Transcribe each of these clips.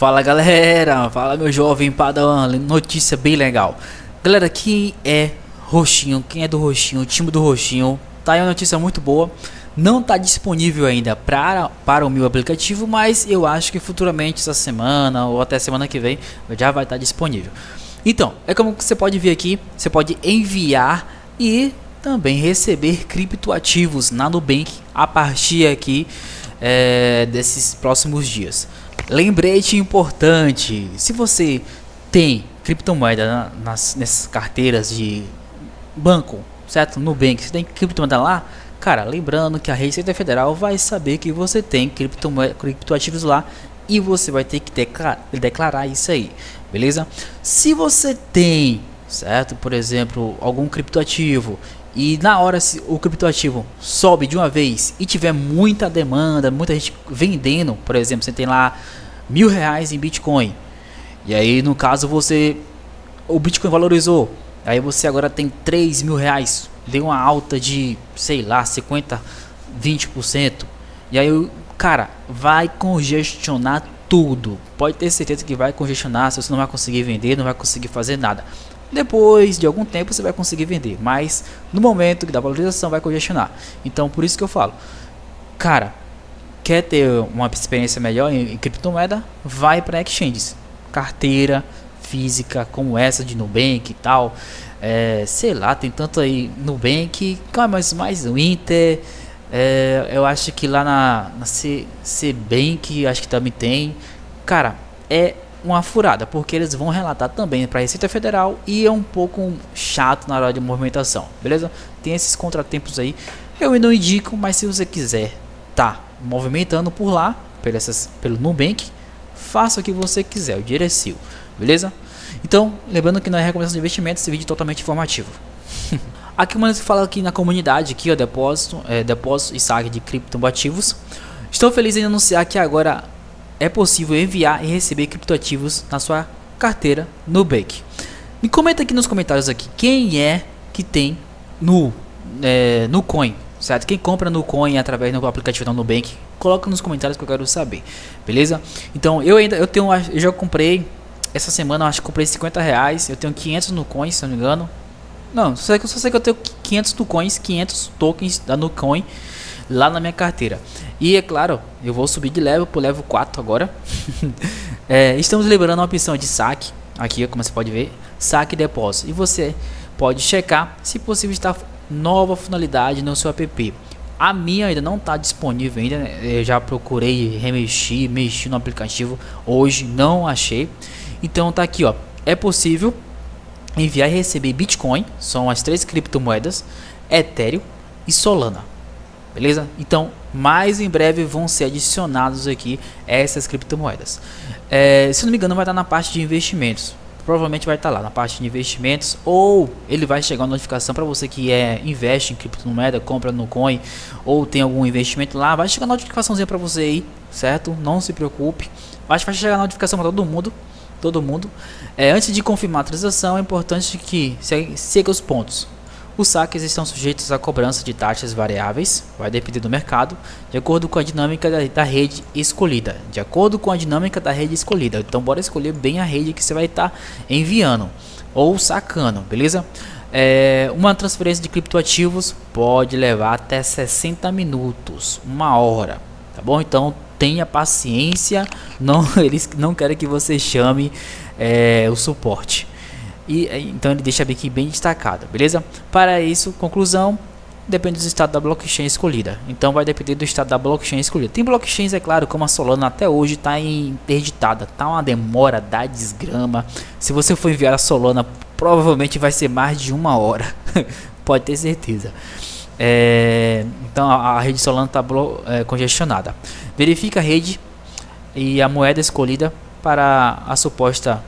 Fala galera, fala meu jovem padawan, notícia bem legal. Galera, quem é roxinho, quem é do roxinho, o time do roxinho, tá aí uma notícia muito boa. Não está disponível ainda para, para o meu aplicativo, mas eu acho que futuramente essa semana ou até semana que vem já vai estar tá disponível. Então, é como você pode ver aqui, você pode enviar e também receber criptoativos na Nubank a partir aqui é, desses próximos dias. Lembrete importante: se você tem criptomoeda na, nas, carteiras de banco, certo? Nubank, você tem criptomoeda lá, cara, lembrando que a Receita Federal vai saber que você tem criptoativos lá e você vai ter que declarar, declarar isso aí, beleza? Se você tem, certo? Por exemplo, algum criptoativo e na hora se o criptoativo sobe de uma vez e tiver muita demanda, muita gente vendendo, por exemplo, você tem lá mil reais em Bitcoin. E aí no caso você. O Bitcoin valorizou. Aí você agora tem 3 mil reais. Deu uma alta de, sei lá, 50, 20%. E aí, cara, vai congestionar tudo. Pode ter certeza que vai congestionar. Se você não vai conseguir vender, não vai conseguir fazer nada. Depois de algum tempo você vai conseguir vender. Mas no momento que da valorização vai congestionar. Então por isso que eu falo. Cara, quer ter uma experiência melhor em, em criptomoeda, vai para exchanges, carteira física como essa de Nubank e tal. É, sei lá, tem tanto aí Nubank, mas mais o Inter. É, eu acho que lá na, na C, Cbank, acho que também tem. Cara, é uma furada, porque eles vão relatar também para a Receita Federal e é um pouco chato na hora de movimentação, beleza? Tem esses contratempos aí. Eu não indico, mas se você quiser, tá movimentando por lá, por essas, pelo Nubank, faça o que você quiser, o dinheiro é beleza? Então, lembrando que não é recomendação de investimento, esse vídeo é totalmente informativo. aqui uma se fala aqui na comunidade, aqui ó, depósito, é, depósito e saque de criptoativos. Estou feliz em anunciar que agora é possível enviar e receber criptoativos na sua carteira Nubank. Me comenta aqui nos comentários aqui quem é que tem no é, no Coin certo? Quem compra no Coin através do aplicativo da Nubank, coloca nos comentários que eu quero saber, beleza? Então eu ainda eu tenho eu já comprei essa semana, acho que comprei 50 reais, eu tenho 500 no Coin, se não me engano. Não, só sei, só sei que eu tenho 500 no Coins, 500 tokens da Nucoin lá na minha carteira. E é claro, eu vou subir de level para level 4 agora. é, estamos liberando a opção de saque, aqui como você pode ver, saque e depósito. E você pode checar se possível está nova funcionalidade no seu app. A minha ainda não está disponível ainda. Né? Eu já procurei remexer, mexi no aplicativo. Hoje não achei. Então tá aqui, ó. É possível enviar e receber Bitcoin, são as três criptomoedas, Ethereum e Solana. Beleza? Então, mais em breve vão ser adicionados aqui essas criptomoedas. É, se não me engano, vai estar na parte de investimentos provavelmente vai estar lá na parte de investimentos ou ele vai chegar uma notificação para você que é investe em criptomoeda, compra no coin ou tem algum investimento lá, vai chegar uma notificaçãozinha para você aí, certo? Não se preocupe. Que vai chegar a notificação para todo mundo, todo mundo. É, antes de confirmar a transação, é importante que siga os pontos. Os saques estão sujeitos à cobrança de taxas variáveis, vai depender do mercado, de acordo com a dinâmica da, rede escolhida. De acordo com a dinâmica da rede escolhida. Então, bora escolher bem a rede que você vai estar tá enviando ou sacando, beleza? É, uma transferência de criptoativos pode levar até 60 minutos, uma hora, tá bom? Então tenha paciência, não eles não querem que você chame é, o suporte. E então ele deixa aqui bem destacado, beleza? Para isso, conclusão, depende do estado da blockchain escolhida. Então vai depender do estado da blockchain escolhida. Tem blockchains, é claro, como a Solana até hoje está interditada, tá uma demora da desgrama. Se você for enviar a Solana, provavelmente vai ser mais de uma hora, pode ter certeza. É, então a, a, rede Solana está é, congestionada. Verifica a rede e a moeda escolhida para a suposta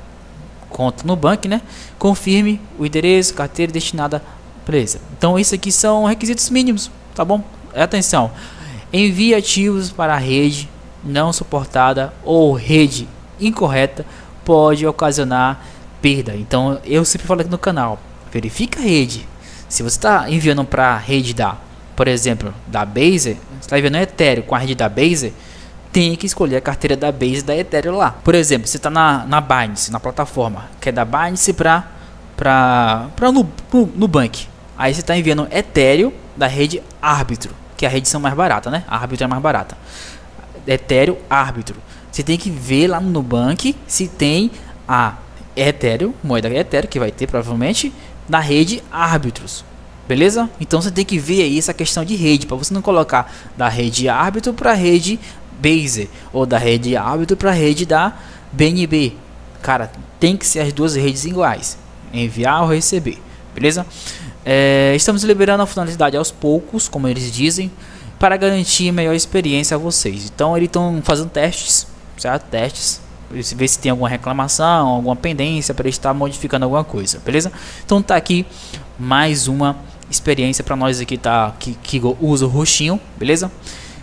conta no banco, né? Confirme o endereço, carteira destinada beleza. Então isso aqui são requisitos mínimos, tá bom? Atenção. Envie ativos para a rede não suportada ou rede incorreta pode ocasionar perda. Então eu sempre falo aqui no canal, verifica a rede. Se você está enviando para a rede da, por exemplo, da Bazer, está enviando Ethereum com a rede da Bazer, tem que escolher a carteira da Base da Ethereum lá. Por exemplo, você está na, na Binance, na plataforma, que é da Binance para para para Nubank. Aí você está enviando Ethereum da rede Árbitro, que é a rede são mais barata, né? A Árbitro é mais barata. Ethereum Árbitro. Você tem que ver lá no Nubank se tem a Ethereum, moeda Ethereum, que vai ter provavelmente, na rede Árbitros. Beleza? Então você tem que ver aí essa questão de rede, para você não colocar da rede árbitro para a rede Base ou da rede árbitro para a rede da BNB. Cara, tem que ser as duas redes iguais, enviar ou receber, beleza? É, estamos liberando a funcionalidade aos poucos, como eles dizem, para garantir melhor experiência a vocês. Então eles estão fazendo testes, certo? Testes ver se tem alguma reclamação, alguma pendência para estar modificando alguma coisa, beleza? Então tá aqui mais uma experiência para nós aqui tá que, que usa o roxinho, beleza?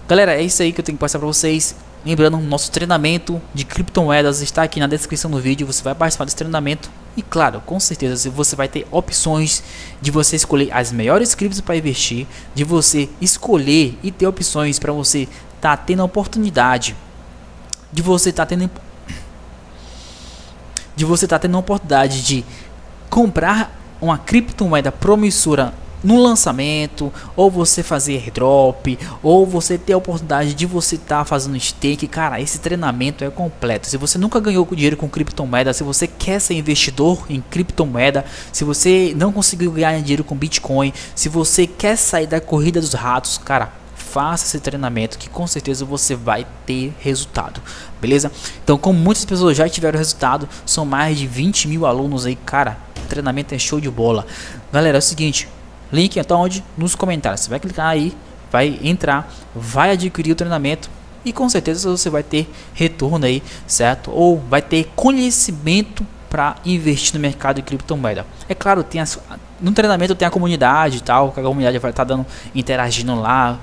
Galera, é isso aí que eu tenho que passar para vocês. Lembrando, nosso treinamento de criptomoedas está aqui na descrição do vídeo. Você vai participar desse treinamento. E claro, com certeza você vai ter opções de você escolher as melhores criptos para investir, de você escolher e ter opções para você estar tá tendo a oportunidade, de você estar tá tendo de você estar tá tendo a oportunidade de comprar uma criptomoeda promissora no lançamento, ou você fazer airdrop, ou você ter a oportunidade de você estar tá fazendo stake, cara, esse treinamento é completo. Se você nunca ganhou dinheiro com criptomoeda, se você quer ser investidor em criptomoeda, se você não conseguiu ganhar dinheiro com Bitcoin, se você quer sair da corrida dos ratos, cara, faça esse treinamento que com certeza você vai ter resultado, beleza? Então, como muitas pessoas já tiveram resultado, são mais de 20 mil alunos aí, cara, treinamento é show de bola. Galera, é o seguinte, Link então onde? Nos comentários. Você vai clicar aí, vai entrar, vai adquirir o treinamento e com certeza você vai ter retorno aí, certo? Ou vai ter conhecimento para investir no mercado de criptomoeda. É claro, tem as, no treinamento tem a comunidade e tal, que a comunidade vai estar tá dando, interagindo lá,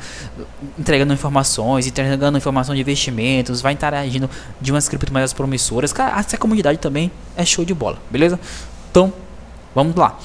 entregando informações, entregando informação de investimentos, vai interagindo de umas criptomoedas promissoras. Cara, essa comunidade também é show de bola, beleza? Então, vamos lá.